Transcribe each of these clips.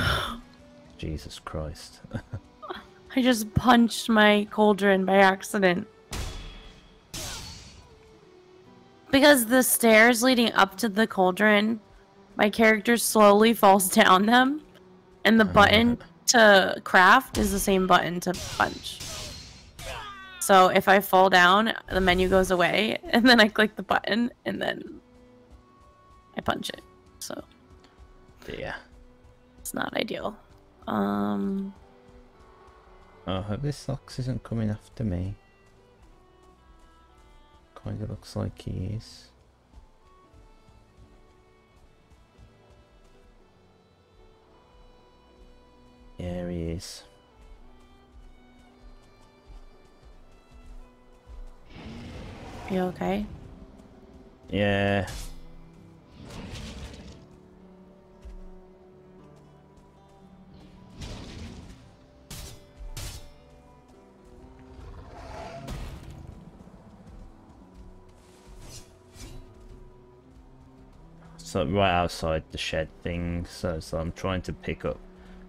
Jesus Christ. I just punched my cauldron by accident. Because the stairs leading up to the cauldron, my character slowly falls down them, and the oh, button to craft is the same button to punch. So if I fall down, the menu goes away, and then I click the button, and then I punch it. So yeah. Not ideal. Um, Oh, I hope this Lox isn't coming after me. Kinda looks like he is. There he is. you okay? Yeah. So right outside the shed thing, so so I'm trying to pick up.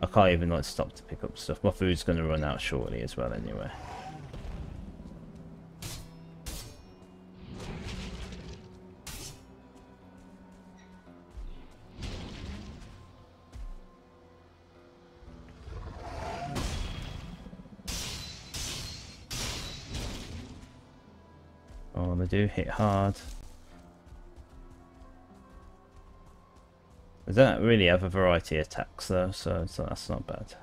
I can't even like stop to pick up stuff. My food's gonna run out shortly as well, anyway. Oh, they do hit hard. They don't really have a variety of attacks though, so, so that's not bad.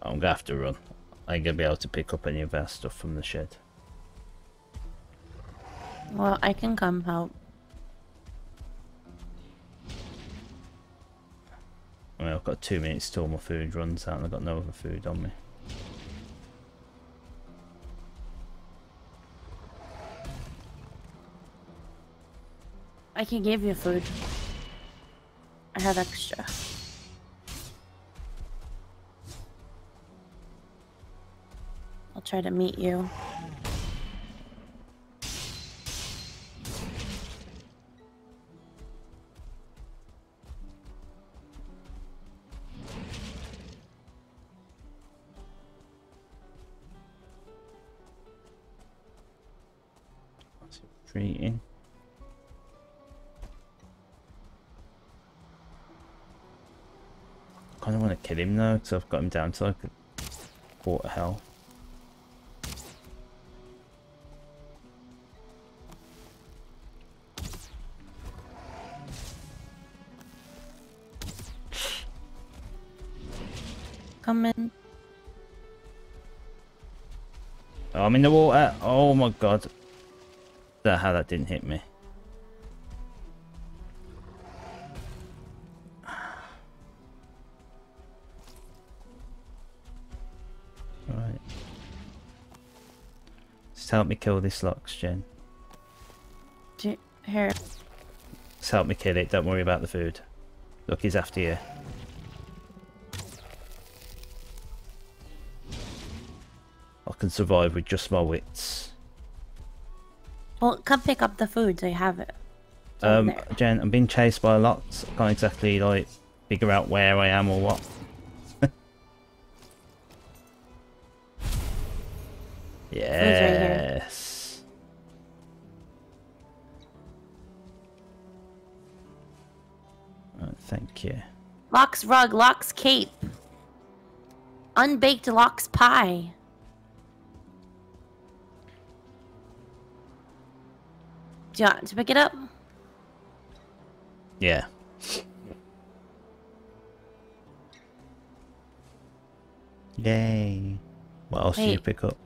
I'm gonna have to run. I ain't gonna be able to pick up any of our stuff from the shed. Well, I can come help. I mean, I've got two minutes till my food runs out and I've got no other food on me. I can give you food. Have extra. I'll try to meet you. Of want to kill him though, because I've got him down to like a quarter health. Come in. Oh, I'm in the water. Oh my god. That how that didn't hit me. Help me kill this Lox, Jen. Do Here. Just help me kill it. Don't worry about the food. Look, he's after you. I can survive with just my wits. Well, come pick up the food so you have it. It's Um. Jen, I'm being chased by a lot. I can't exactly like figure out where I am or what. here. You. Lox rug, Lox cape. Unbaked Lox pie. Do you want to pick it up? Yeah. Yay. What else did you pick up?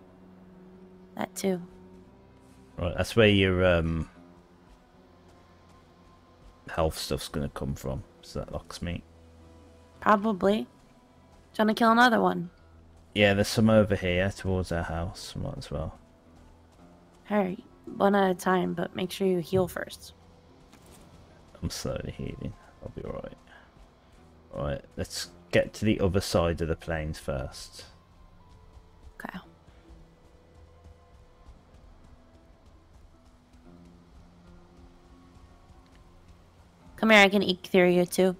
That too. Right, that's where your um health stuff's gonna come from. So that locks me. Probably. Trying to kill another one? Yeah, there's some over here towards our house. Might as well. Alright, one at a time, but make sure you heal first. I'm slowly healing. I'll be alright. Alright, let's get to the other side of the plains first. Okay. Come here, I can eat through you too.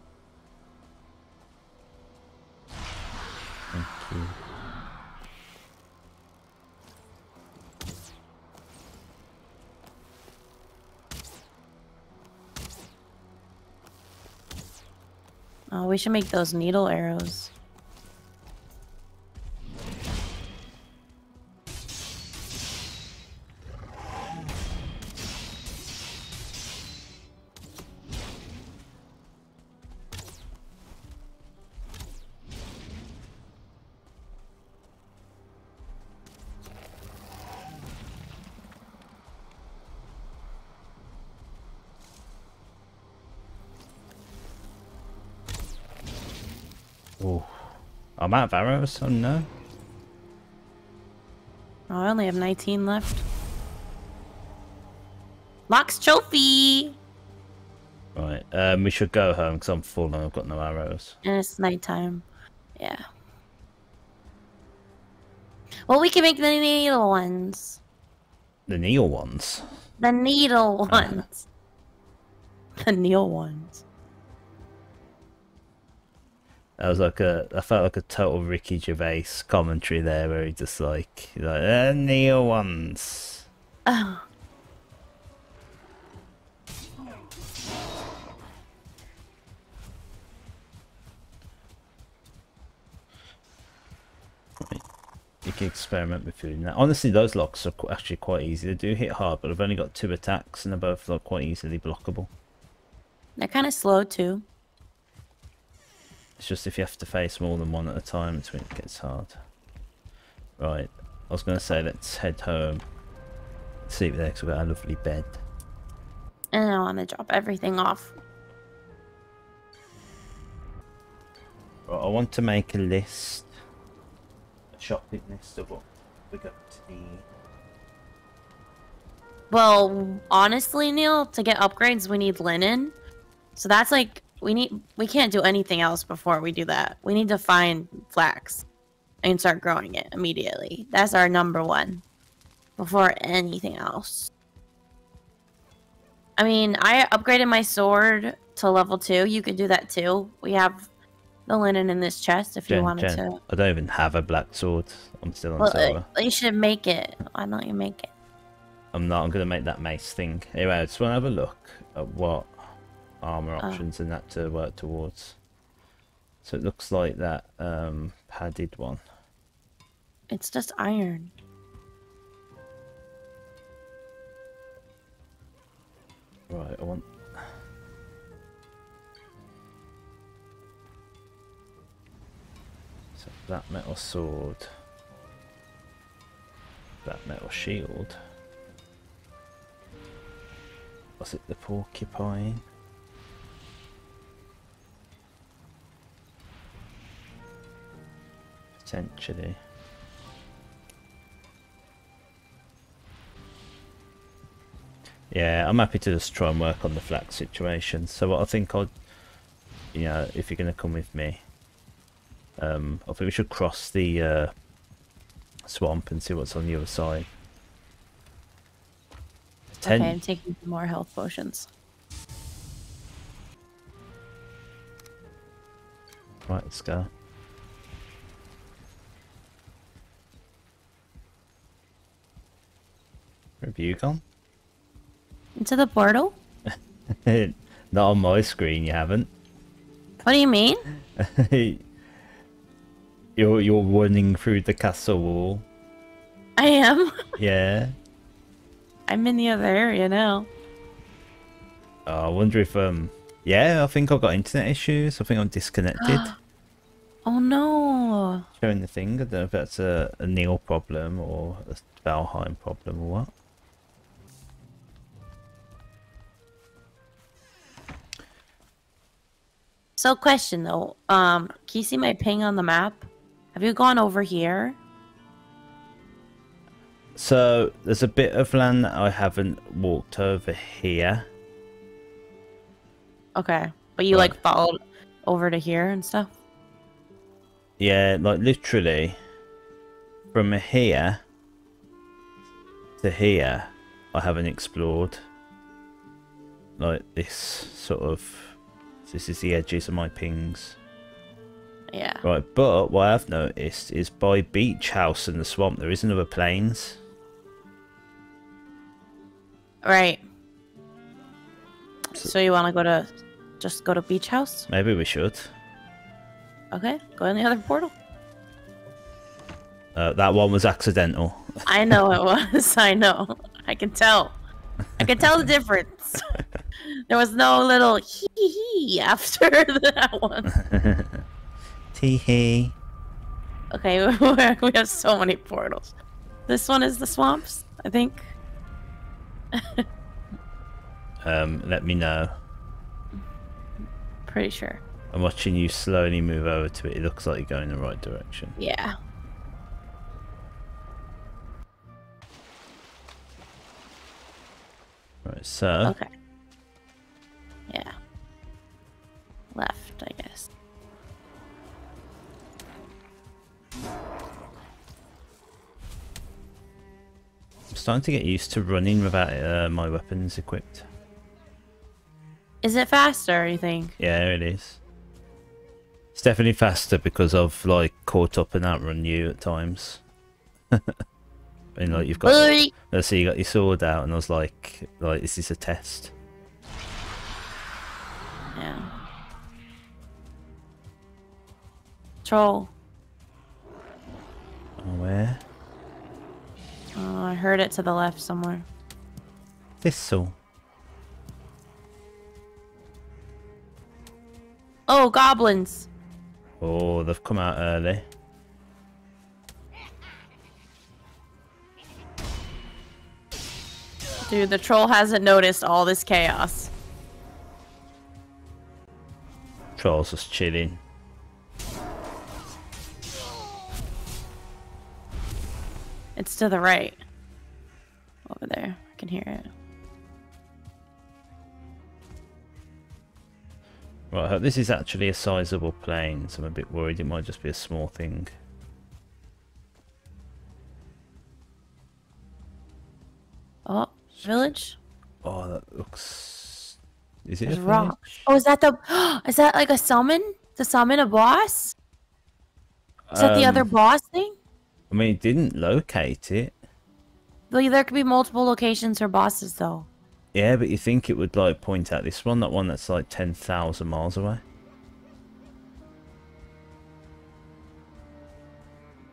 We should make those needle arrows. Out of arrows. Oh no. Oh, I only have 19 left. Lox trophy! Right. Um, we should go home because I'm full and I've got no arrows. And it's nighttime. Yeah. Well, we can make the needle ones. The needle ones. The needle ones. the needle ones. That was like a. I felt like a total Ricky Gervais commentary there, where he just like, like, eh, the needle ones. Oh. You can experiment with food. Now, honestly, those Lox are actually quite easy. They do hit hard, but I've only got two attacks, and they're both like quite easily blockable. They're kind of slow too. It's just if you have to face more than one at a time, it's when it gets hard. Right, I was going to say let's head home. Sleep there because we've got a lovely bed. And I want to drop everything off. Right, I want to make a list, a shopping list of what we got to the. Well, honestly, Neil, to get upgrades, we need linen. So that's like we need. We can't do anything else before we do that. We need to find flax and start growing it immediately. That's our number one before anything else. I mean, I upgraded my sword to level two. You could do that too. We have the linen in this chest if you wanted Jen, to. I don't even have a black sword. I'm still on Well, silver. uh, you should make it. Why don't you make it? I'm not. I'm going to make that mace thing. Anyway, I just want to have a look at what armor Oh. options and that to work towards. So it looks like that um, padded one. It's just iron. Right, I want. So that metal sword. That metal shield. Was it the porcupine? Potentially. Yeah, I'm happy to just try and work on the flax situation. So what I think I'll, you know, if you're going to come with me, um, I think we should cross the uh, swamp and see what's on the other side. Ten- Okay, I'm taking some more health potions. Right, let's go. You gone? Into the portal? Not on my screen, you haven't. What do you mean? you're you're running through the castle wall. I am. Yeah. I'm in the other area now. Oh, I wonder if um yeah, I think I've got internet issues. I think I'm disconnected. Oh no. Showing the thing. I don't know if that's a, a Neil problem or a Valheim problem or what. So question though, um, can you see my ping on the map? Have you gone over here? So there's a bit of land that I haven't walked over here. Okay. But you Right. like followed over to here and stuff? Yeah, like literally from here to here, I haven't explored. Like this sort of. This is the edges of my pings. Yeah. Right, but what I've noticed is by Beach House and the swamp, there is another plains. Right. So you want to go to just go to beach house? Maybe we should. Okay, go in the other portal. Uh, that one was accidental. I know it was. I know. I can tell. I can tell the difference. There was no little hee hee after that one. Tee hee. Okay, we have so many portals. This one is the swamps, I think. Um, let me know. Pretty sure. I'm watching you slowly move over to it. It looks like you're going the right direction. Yeah. Right, so Okay. Yeah. Left, I guess. I'm starting to get used to running without uh, my weapons equipped. Is it faster, you think? Yeah, it is. It's definitely faster because I've like caught up and outrun you at times. and like you've got, let's see, you got your sword out, and I was like, like, this is this a test? Yeah. Troll. Oh, where? Oh, I heard it to the left somewhere. Thistle. Oh, goblins! Oh, they've come out early. Dude, the troll hasn't noticed all this chaos. Trolls just chilling. It's to the right. Over there. I can hear it. Right, I hope this is actually a sizable plain, so I'm a bit worried it might just be a small thing. Oh, village? Oh, that looks... Is it There's a rock. village? Oh, is that the... Is that like a summon? To summon a boss? Is that the other Um, boss thing? I mean, it didn't locate it. Well, there could be multiple locations for bosses, though. Yeah, but you think it would like point out this one, that one that's like 10,000 miles away.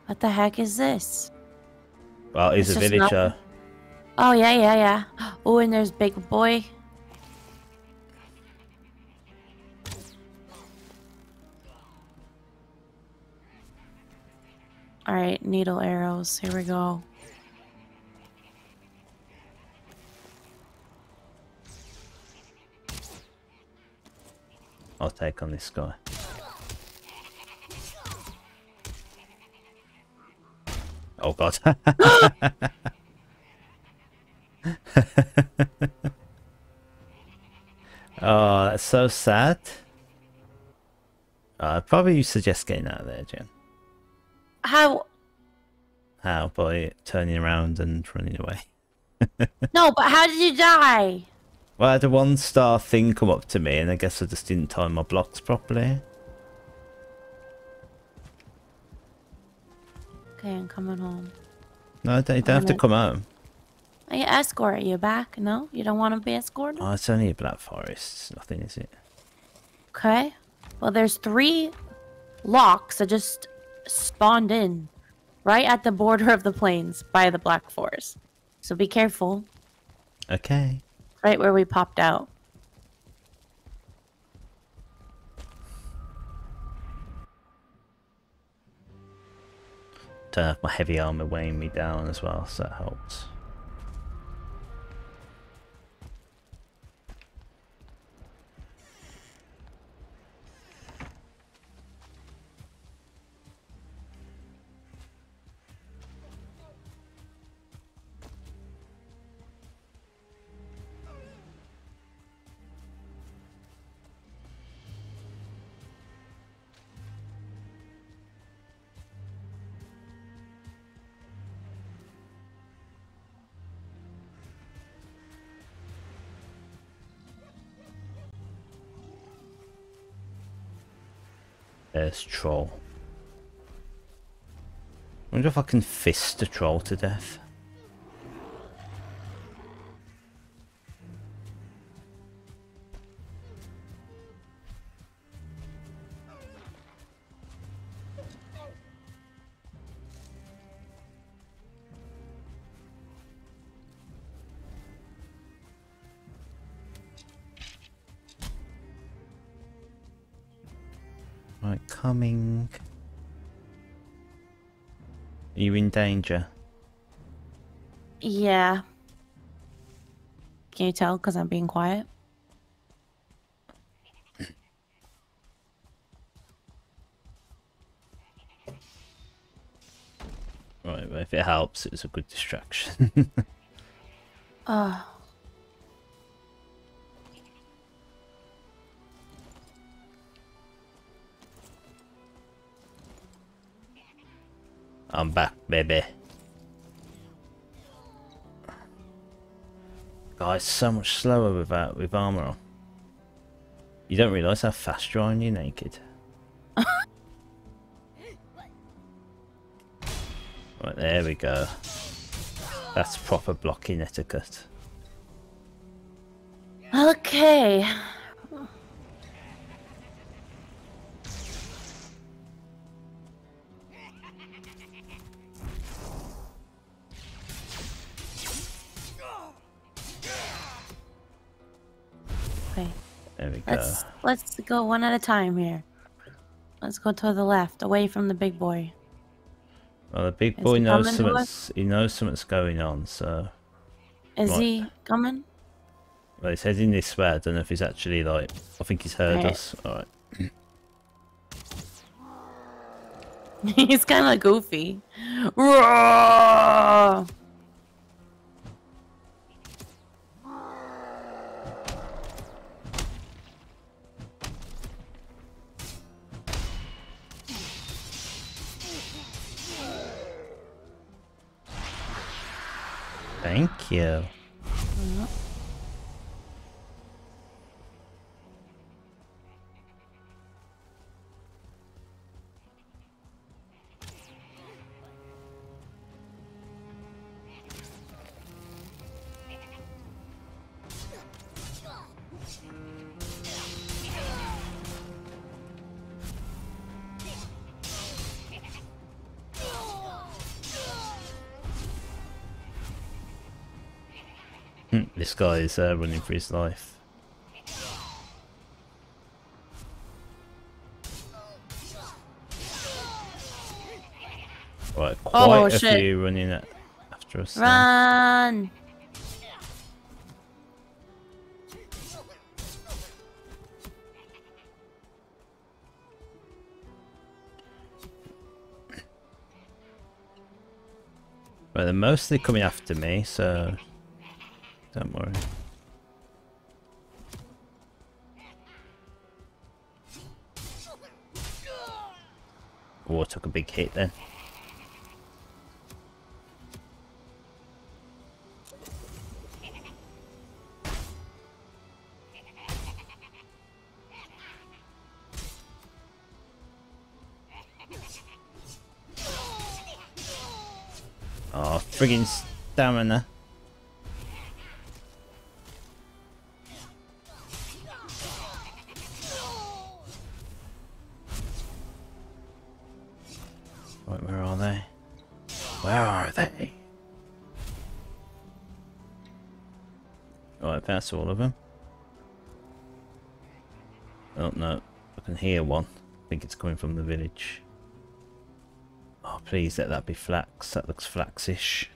What the heck is this? Well, he's It's a villager. Oh, yeah, yeah, yeah. Oh, and there's Big Boy. Alright, needle arrows. Here we go. I'll take on this guy. Oh god. oh, that's so sad. Uh, I'd probably suggest getting out of there, Jen. By turning around and running away. No, but how did you die? Well, I had a one star thing come up to me, and I guess I just didn't time my blocks properly. Okay, I'm coming home. No, you don't, you don't have to come home. I escort you back. No, you don't want to be escorted. Oh, it's only a black forest. It's nothing, is it? Okay. Well, there's three Lox that just spawned in right at the border of the plains by the Black Forest. So be careful. Okay. Right where we popped out. Don't have my heavy armor weighing me down as well, so that helps. There's troll. wonder if I can fist a troll to death. Coming. Are you in danger? Yeah. Can you tell because I'm being quiet? Right, but if it helps, it's a good distraction. Uh, I'm back, baby. Guys, so much slower without with armor on. You don't realise how fast you are when you're naked. right, there we go. That's proper blocking etiquette. okay. Okay, let's go one at a time here. Let's go to the left, away from the big boy. Well, the big boy knows something's, he knows something's going on, so... Is Right. he coming? Well, he's heading this way. I don't know if he's actually like. I think he's heard Right. us. Alright. He's kind of goofy. Roar! Thank you. Hmm, this guy is uh, running for his life. Right, quite Oh, a shit. few running at, after us. now. Run! Right, they're mostly coming after me, so don't worry. Oh, I took a big hit then. Oh, friggin' stamina. Right, that's all of them. Oh no, I can hear one. I think it's coming from the village. Oh, please let that be flax. That looks flaxish.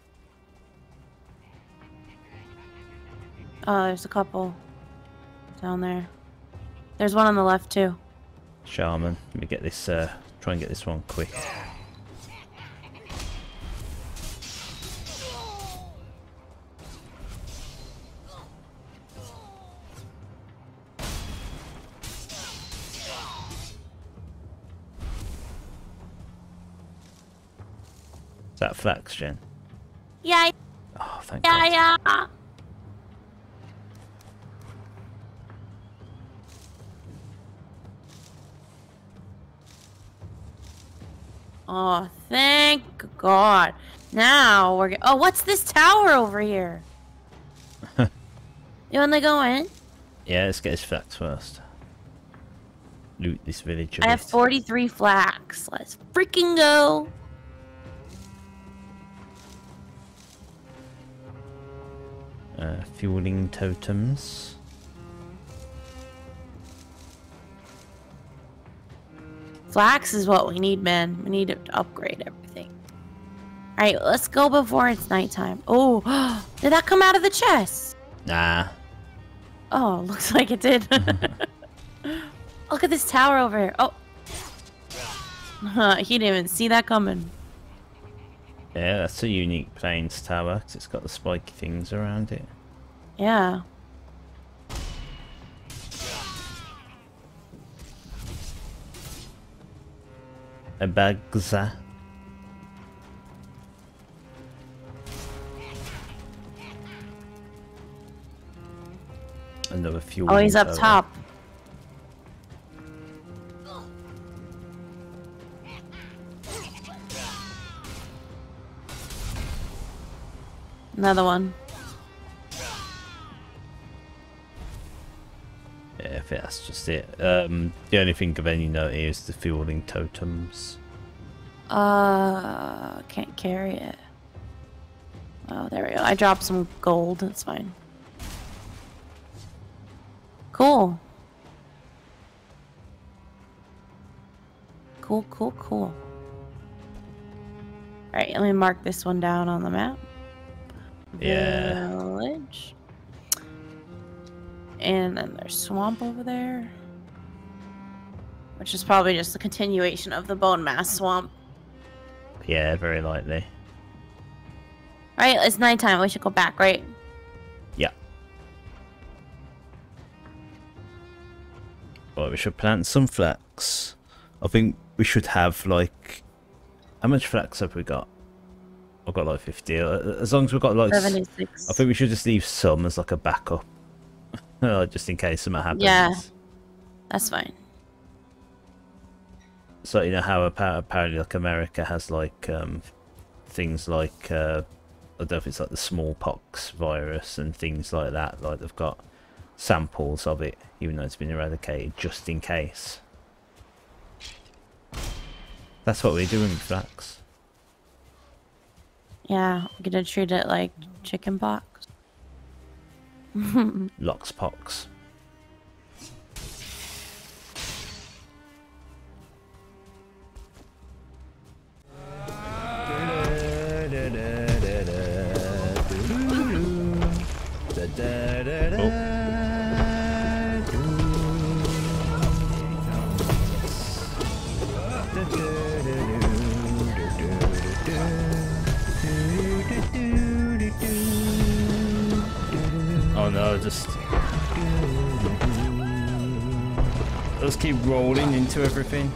Oh, there's a couple down there. There's one on the left too. Shaman. Let me get this, uh, try and get this one quick. Flax, Jen? Yeah, Oh, thank yeah, God. yeah. Oh, thank God. Now we're. Oh, what's this tower over here? you want to go in? Yeah, let's get his flax first. Loot this village I have 43 flax. Let's freaking go. Uh, Fuling totems. Flax is what we need, man. We need to upgrade everything. Alright, let's go before it's nighttime. Oh, did that come out of the chest? Nah. Oh, looks like it did. Look at this tower over here. Oh. he didn't even see that coming. Yeah, that's a unique plains tower because it's got the spiky things around it. Yeah. A bagza. Another fuel. Oh, he's up top. Another one. Yeah, I think that's just it. Um, the only thing of any note is the Fuling totems. Uh, can't carry it. Oh, there we go. I dropped some gold. That's fine. Cool. Cool, cool, cool. Alright, let me mark this one down on the map. Yeah. Village. And then there's swamp over there. Which is probably just a continuation of the Bonemass swamp. Yeah, very likely. Alright, it's nighttime. We should go back, right? Yeah. Well, we should plant some flax. I think we should have like. How much flax have we got? I've got like 50. Uh, As long as we've got like. 76. I think we should just leave some as like a backup. Uh, just in case something happens. Yeah. That's fine. So you know how apparently like America has like um, things like uh, I don't know if it's like the smallpox virus and things like that. Like they've got samples of it, even though it's been eradicated, just in case. That's what we're doing with flax. Yeah, we're gonna treat it like chicken pox. Lox pox. Into everything.